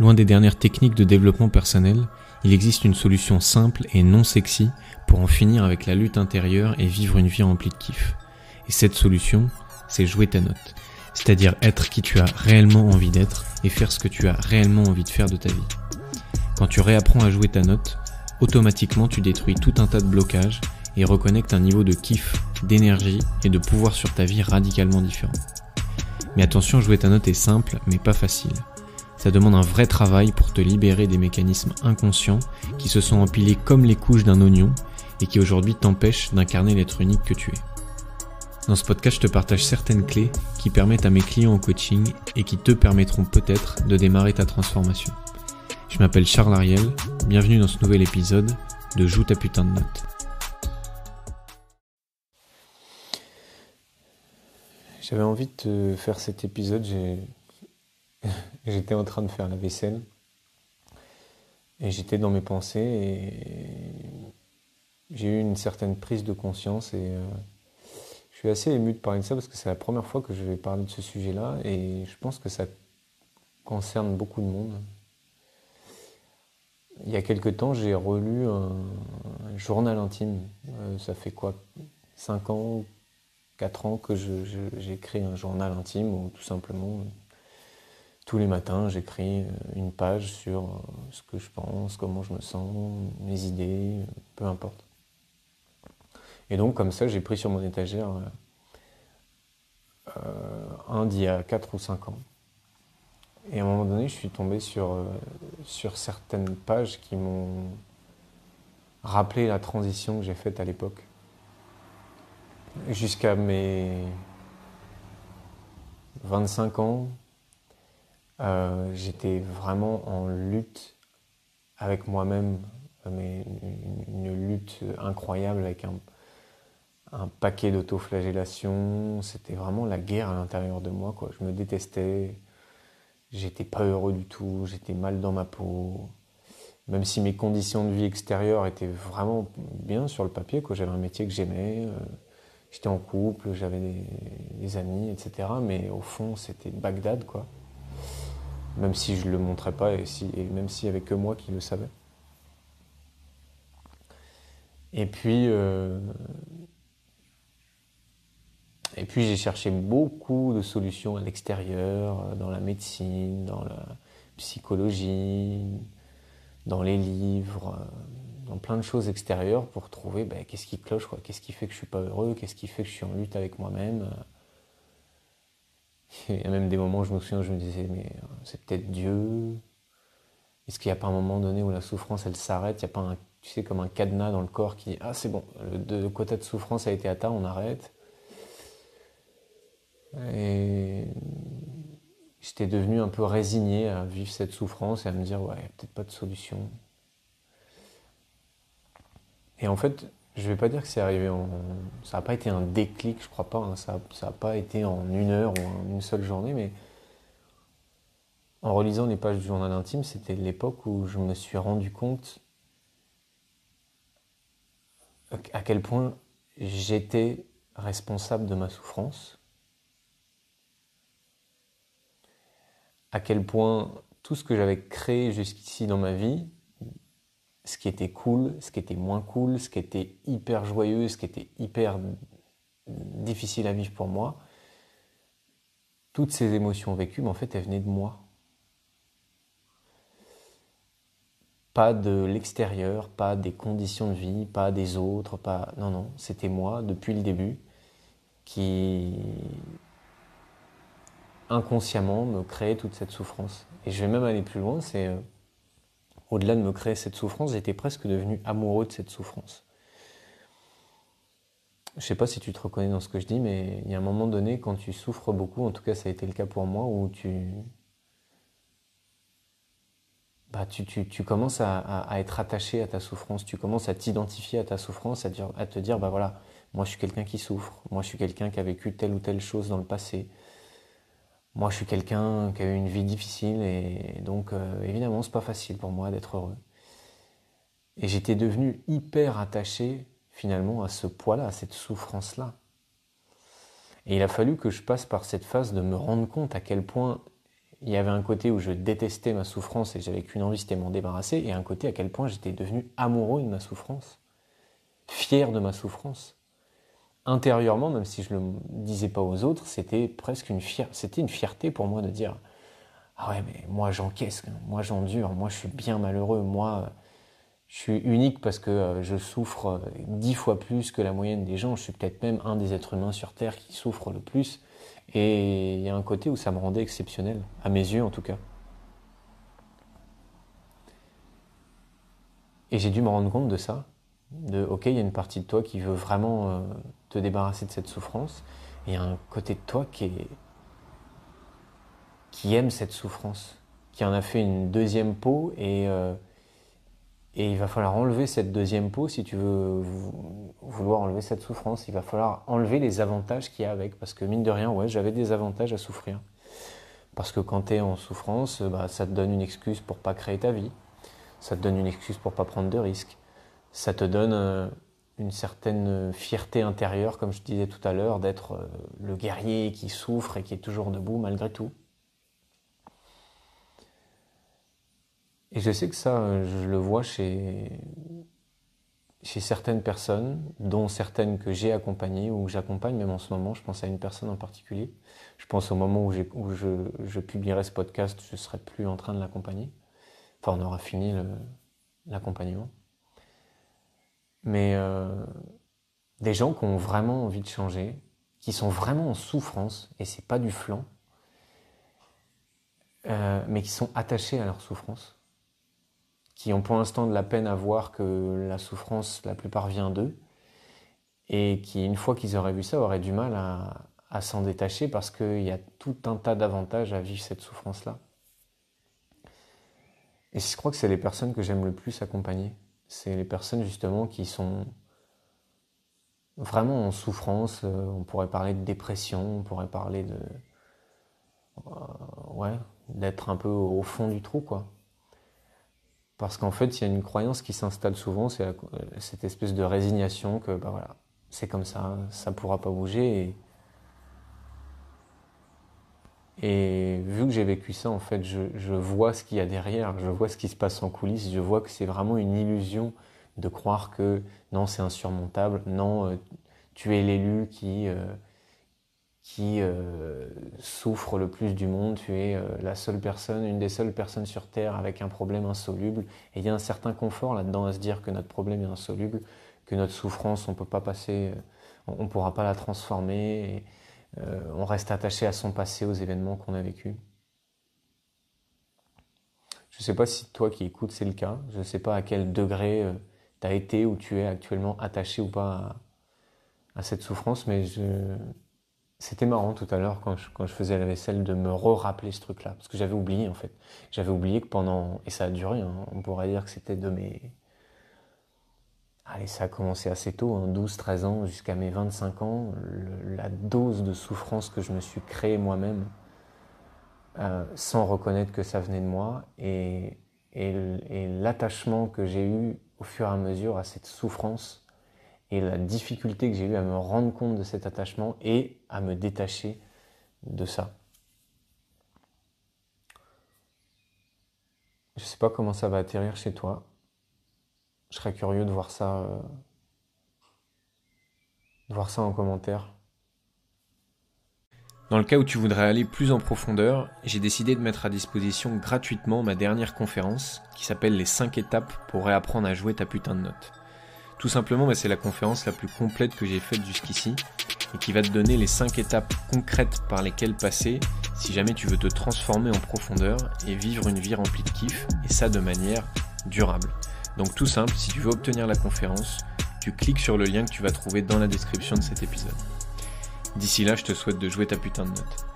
Loin des dernières techniques de développement personnel, il existe une solution simple et non sexy pour en finir avec la lutte intérieure et vivre une vie remplie de kiff. Et cette solution, c'est jouer ta note. C'est-à-dire être qui tu as réellement envie d'être et faire ce que tu as réellement envie de faire de ta vie. Quand tu réapprends à jouer ta note, automatiquement tu détruis tout un tas de blocages et reconnectes un niveau de kiff, d'énergie et de pouvoir sur ta vie radicalement différent. Mais attention, jouer ta note est simple mais pas facile. Ça demande un vrai travail pour te libérer des mécanismes inconscients qui se sont empilés comme les couches d'un oignon et qui aujourd'hui t'empêchent d'incarner l'être unique que tu es. Dans ce podcast, je te partage certaines clés qui permettent à mes clients en coaching et qui te permettront peut-être de démarrer ta transformation. Je m'appelle Charles Ariel, bienvenue dans ce nouvel épisode de Joue ta putain de note. J'avais envie de te faire cet épisode, j'étais en train de faire la vaisselle et j'étais dans mes pensées et j'ai eu une certaine prise de conscience et euh, je suis assez ému de parler de ça parce que c'est la première fois que je vais parler de ce sujet-là et je pense que ça concerne beaucoup de monde. Il y a quelque temps, j'ai relu un, journal intime. Euh, ça fait quoi? 5 ans, 4 ans que créé un journal intime où tout simplement, tous les matins, j'écris une page sur ce que je pense, comment je me sens, mes idées, peu importe. Et donc, comme ça, j'ai pris sur mon étagère euh, un d'il y a 4 ou 5 ans. Et à un moment donné, je suis tombé sur, euh, sur certaines pages qui m'ont rappelé la transition que j'ai faite à l'époque. Jusqu'à mes 25 ans, euh, j'étais vraiment en lutte avec moi-même, une, lutte incroyable avec un, un paquet d'autoflagellation. C'était vraiment la guerre à l'intérieur de moi. Je me détestais. J'étais pas heureux du tout. J'étais mal dans ma peau. Même si mes conditions de vie extérieures étaient vraiment bien sur le papier. J'avais un métier que j'aimais. Euh, j'étais en couple. J'avais des, amis, etc. Mais au fond, c'était Bagdad. quoi. Même si je le montrais pas et, si, et même s'il n'y avait que moi qui le savais. Et puis, euh, puis j'ai cherché beaucoup de solutions à l'extérieur, euh, dans la médecine, dans la psychologie, dans les livres, euh, dans plein de choses extérieures pour trouver ben, qu'est-ce qui cloche, qu'est-ce qui fait que je suis pas heureux, qu'est-ce qui fait que je suis en lutte avec moi-même? Il y a même des moments où je me souviens, je me disais, mais euh, c'est peut-être Dieu. Est-ce qu'il n'y a pas un moment donné où la souffrance, elle s'arrête? Il n'y a pas, un, tu sais, comme un cadenas dans le corps qui dit, ah c'est bon, le, le quota de souffrance a été atteint, on arrête. Et j'étais devenu un peu résigné à vivre cette souffrance et à me dire, ouais, peut-être pas de solution. Et en fait, je vais pas dire que c'est arrivé en. Ça n'a pas été un déclic, je crois pas. Hein. Ça n'a pas été en une heure ou en une seule journée, mais en relisant les pages du journal intime, c'était l'époque où je me suis rendu compte à quel point j'étais responsable de ma souffrance à quel point tout ce que j'avais créé jusqu'ici dans ma vie, ce qui était cool, ce qui était moins cool, ce qui était hyper joyeux, ce qui était hyper difficile à vivre pour moi, toutes ces émotions vécues, en fait, elles venaient de moi. Pas de l'extérieur, pas des conditions de vie, pas des autres, pas. Non, non, c'était moi depuis le début qui inconsciemment me créer toute cette souffrance. Et je vais même aller plus loin, c'est euh, au-delà de me créer cette souffrance, j'étais presque devenu amoureux de cette souffrance. Je sais pas si tu te reconnais dans ce que je dis, mais il y a un moment donné, quand tu souffres beaucoup, en tout cas ça a été le cas pour moi, où tu, bah, tu, tu, commences à, être attaché à ta souffrance, tu commences à t'identifier à ta souffrance, à, à te dire, bah voilà, moi je suis quelqu'un qui souffre, moi je suis quelqu'un qui a vécu telle ou telle chose dans le passé, moi, je suis quelqu'un qui a eu une vie difficile et donc, euh, évidemment, c'est pas facile pour moi d'être heureux. Et j'étais devenu hyper attaché finalement à ce poids-là, à cette souffrance-là. Et il a fallu que je passe par cette phase de me rendre compte à quel point il y avait un côté où je détestais ma souffrance et j'avais qu'une envie, c'était m'en débarrasser, et un côté à quel point j'étais devenu amoureux de ma souffrance, fier de ma souffrance. Intérieurement, même si je le disais pas aux autres, c'était presque une fierté, c'était une fierté pour moi de dire ah ouais mais moi j'encaisse, moi j'endure, moi je suis bien malheureux, moi je suis unique parce que euh, je souffre euh, dix fois plus que la moyenne des gens. Je suis peut-être même un des êtres humains sur Terre qui souffre le plus. Et il y a un côté où ça me rendait exceptionnel, à mes yeux en tout cas. Et j'ai dû me rendre compte de ça, de ok, il y a une partie de toi qui veut vraiment euh, te débarrasser de cette souffrance, et il y a un côté de toi qui, aime cette souffrance, qui en a fait une deuxième peau, et, euh, il va falloir enlever cette deuxième peau si tu veux vouloir enlever cette souffrance. Il va falloir enlever les avantages qu'il y a avec. Parce que mine de rien, ouais, j'avais des avantages à souffrir. Parce que quand tu es en souffrance, bah, ça te donne une excuse pour pas créer ta vie. Ça te donne une excuse pour pas prendre de risques. Ça te donne euh, une certaine fierté intérieure, comme je disais tout à l'heure, d'être euh, le guerrier qui souffre et qui est toujours debout malgré tout. Et je sais que ça, je le vois chez, chez certaines personnes, dont certaines que j'ai accompagnées ou que j'accompagne même en ce moment. Je pense à une personne en particulier. Je pense au moment où, où je, je, publierai ce podcast, je ne serai plus en train de l'accompagner. Enfin, on aura fini l'accompagnement. Mais euh, des gens qui ont vraiment envie de changer, qui sont vraiment en souffrance, et c'est pas du flanc, euh, mais qui sont attachés à leur souffrance qui ont pour l'instant de la peine à voir que la souffrance, la plupart vient d'eux, et qui, une fois qu'ils auraient vu ça, auraient du mal à, s'en détacher parce qu'il y a tout un tas d'avantages à vivre cette souffrance-là. Et je crois que c'est les personnes que j'aime le plus accompagner. C'est les personnes justement qui sont vraiment en souffrance. Euh, on pourrait parler de dépression, on pourrait parler de. Euh, ouais, d'être un peu au fond du trou, quoi. Parce qu'en fait, il y a une croyance qui s'installe souvent, c'est cette espèce de résignation que bah voilà, c'est comme ça, ça ne pourra pas bouger. Vu que j'ai vécu ça, en fait, je, vois ce qu'il y a derrière, je vois ce qui se passe en coulisses, je vois que c'est vraiment une illusion de croire que non, c'est insurmontable, non, euh, tu es l'élu qui, euh, qui euh, souffre le plus du monde. Tu es la seule personne, une des seules personnes sur Terre avec un problème insoluble. Et il y a un certain confort là-dedans à se dire que notre problème est insoluble, que notre souffrance, on peut pas passer, on ne pourra pas la transformer. On reste attaché à son passé, aux événements qu'on a vécus. Je ne sais pas si toi qui écoutes, c'est le cas. Je ne sais pas à quel degré tu as été ou tu es actuellement attaché ou pas à cette souffrance, mais c'était marrant tout à l'heure quand je, quand je faisais la vaisselle de me re-rappeler ce truc-là, parce que j'avais oublié en fait. J'avais oublié que pendant, et ça a duré, hein, on pourrait dire que c'était de mes... Allez, ça a commencé assez tôt, hein, 12-13 ans, jusqu'à mes 25 ans, la dose de souffrance que je me suis créée moi-même, euh, sans reconnaître que ça venait de moi, et, et, et l'attachement que j'ai eu au fur et à mesure à cette souffrance, et la difficulté que j'ai eu à me rendre compte de cet attachement et à me détacher de ça. Je ne sais pas comment ça va atterrir chez toi. Je serais curieux de voir ça, euh, de voir ça en commentaire. Dans le cas où tu voudrais aller plus en profondeur, j'ai décidé de mettre à disposition gratuitement ma dernière conférence qui s'appelle Les 5 étapes pour réapprendre à jouer ta putain de note. Tout simplement, bah, c'est la conférence la plus complète que j'ai faite jusqu'ici et qui va te donner les 5 étapes concrètes par lesquelles passer si jamais tu veux te transformer en profondeur et vivre une vie remplie de kiff et ça de manière durable. Donc tout simple, si tu veux obtenir la conférence, tu cliques sur le lien que tu vas trouver dans la description de cet épisode. D'ici là, je te souhaite de jouer ta putain de note.